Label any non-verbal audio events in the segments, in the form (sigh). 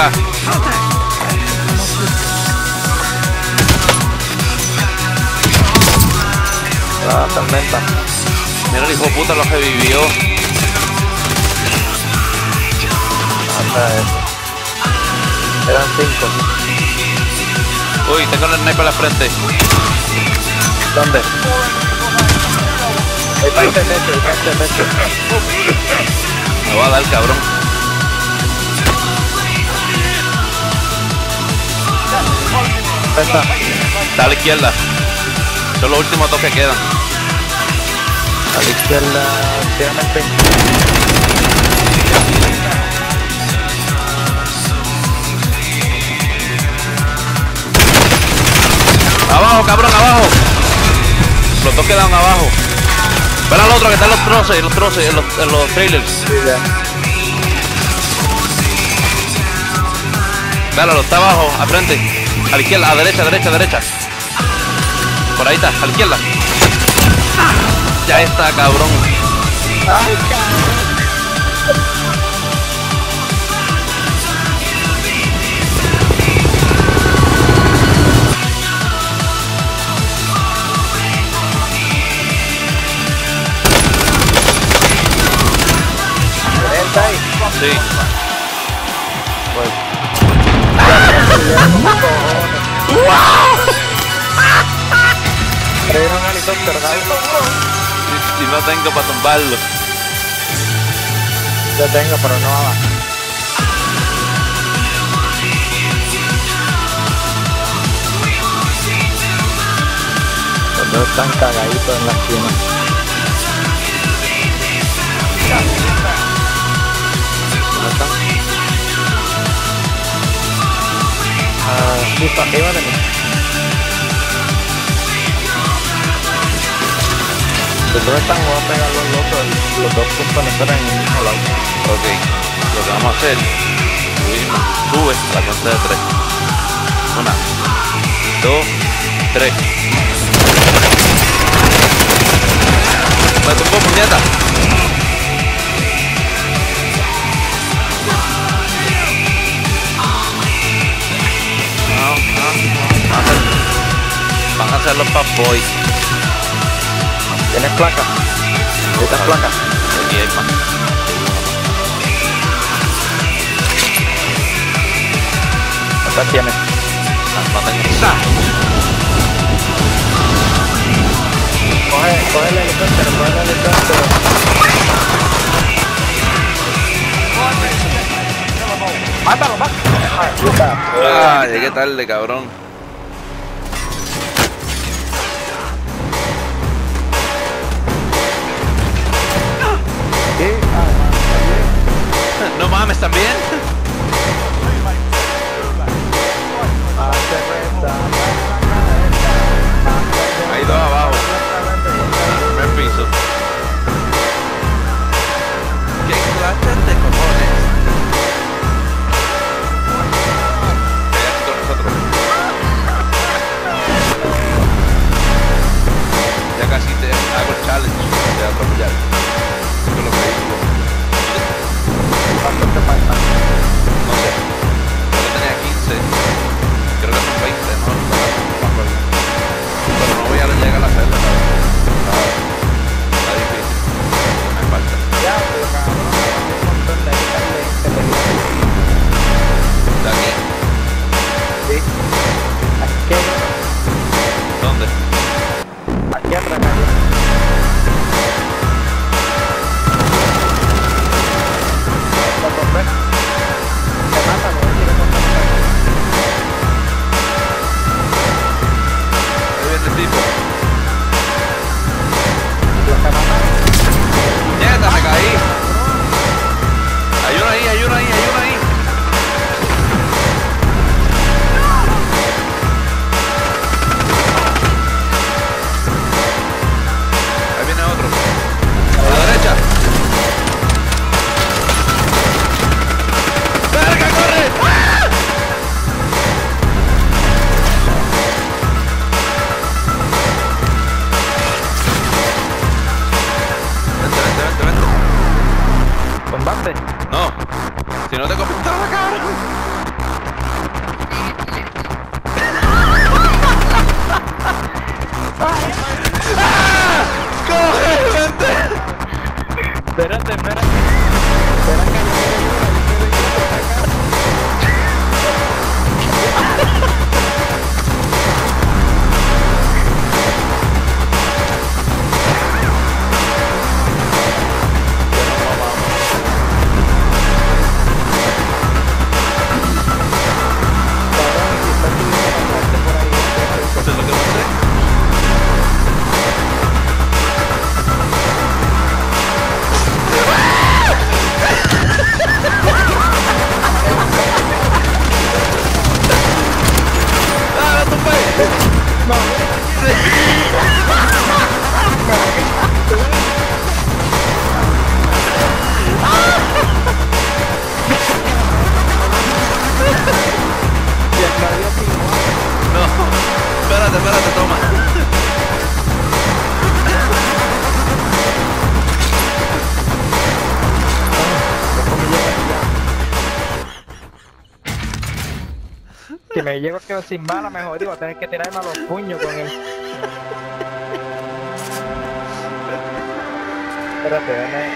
acá. La tormenta. Mira el hijo de puta lo revivió. Hasta eso. Eran cinco. Uy, tengo el sniper a la frente. ¿Dónde? Este techo, ahí va este techo. Me va a dar cabrón. Está. Está a la izquierda. Son los últimos dos que quedan. A la izquierda, el pin. Abajo, cabrón, abajo. Los dos quedan abajo. Ven al otro que está en los troces, en los troces, en los, en los trailers. Sí, ya. Véalo, está abajo, al frente. A la izquierda, a la derecha, derecha, derecha. Por ahí está, a la izquierda. Ya está, cabrón. ¿Sabes? Y, y no tengo para tumbarlo. Yo tengo, pero no abajo. Los dos están cagaditos en la esquina. ¿Dónde están? Ah, sí, para arriba de mí. Los dos están, a pegar los locos, los dos están en el mismo lado. Ok. Lo que vamos a hacer. Subimos. Sube la cuenta de tres. Una. Dos. Tres. Me tumbó, puñeta. Van a ser los Bad. ¿Tienes placa? ¿Necesitas placa? Aquí hay más. Acá tienes. No tengo. Coge, coge el helicóptero, coge el helicóptero. ¡Mátalo, mátalo! Ah. Ah, llegué tarde, cabrón. No mames, también. Hay dos abajo. Primer piso. ¿Qué clase Si me llego que sin bala, mejor digo, tener que tirarme a los puños con él. (laughs) Espérate, ven ahí.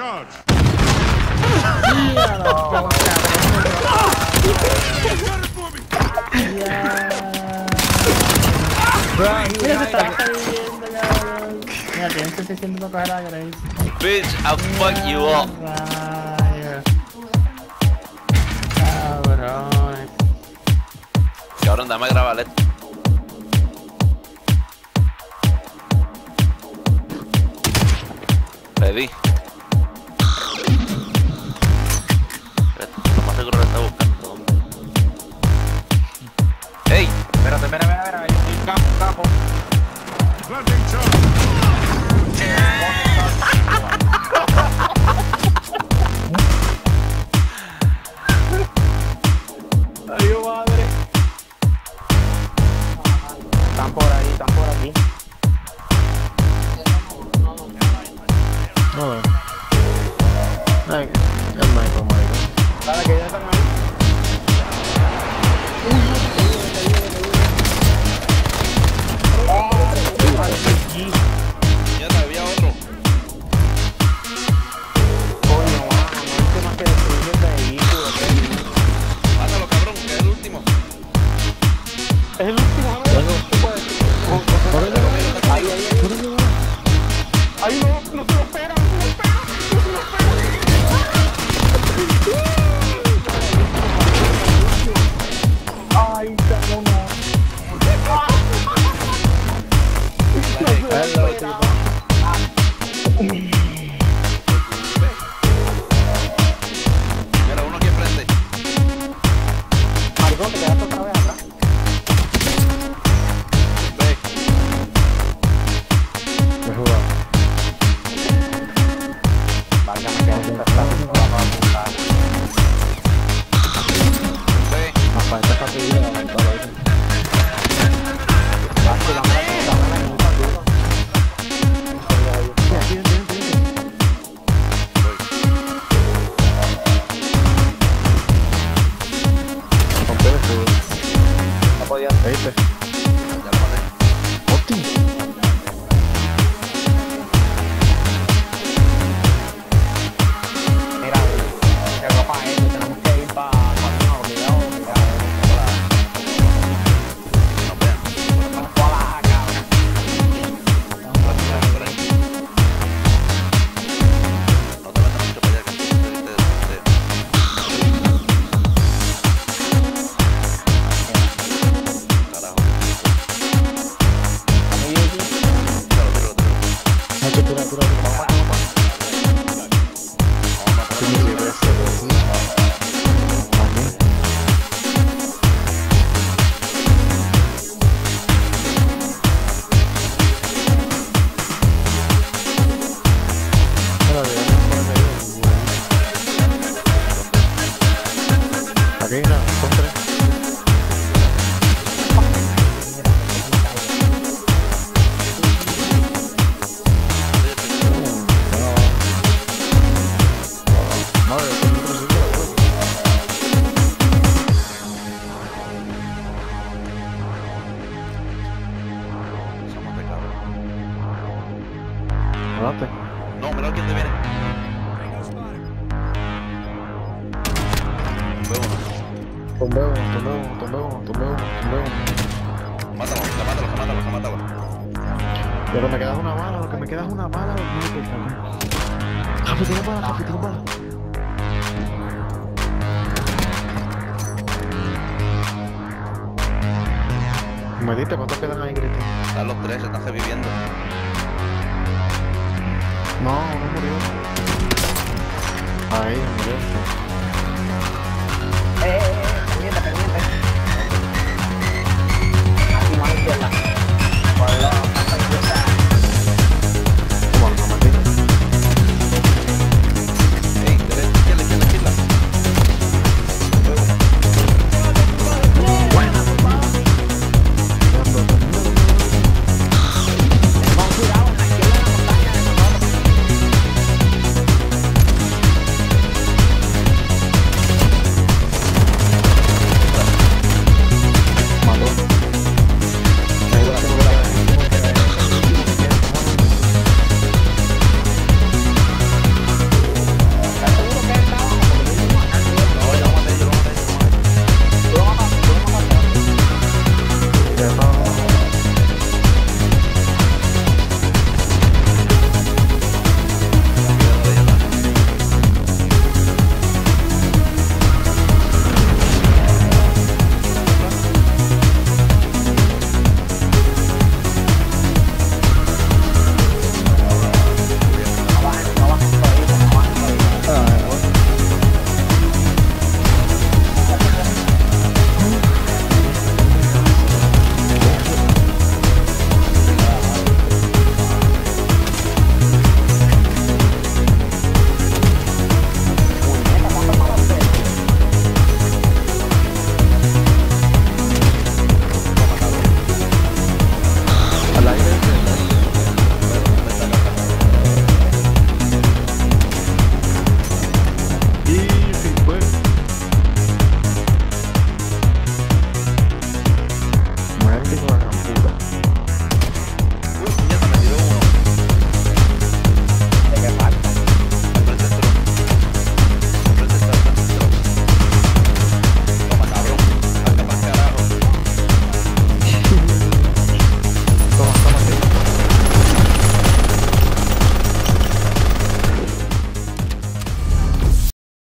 charge. Bitch, I'll fuck you up. Cabrón, dame grabar esto. Ready? Tombeo, tombeo, tombeo, tombeo, tombeo. Mátalo, que mátalo, que mátalo, mátalo. Pero me quedas una bala, lo que me quedas una bala, lo que me Jafi, tiene bala, Jafi, tiene bala. Medite, ¿cuántos quedan ahí, Grito? Están los tres, se están reviviendo. No, uno murió. Ahí, murió.